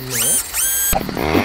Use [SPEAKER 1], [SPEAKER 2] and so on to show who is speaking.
[SPEAKER 1] 있네.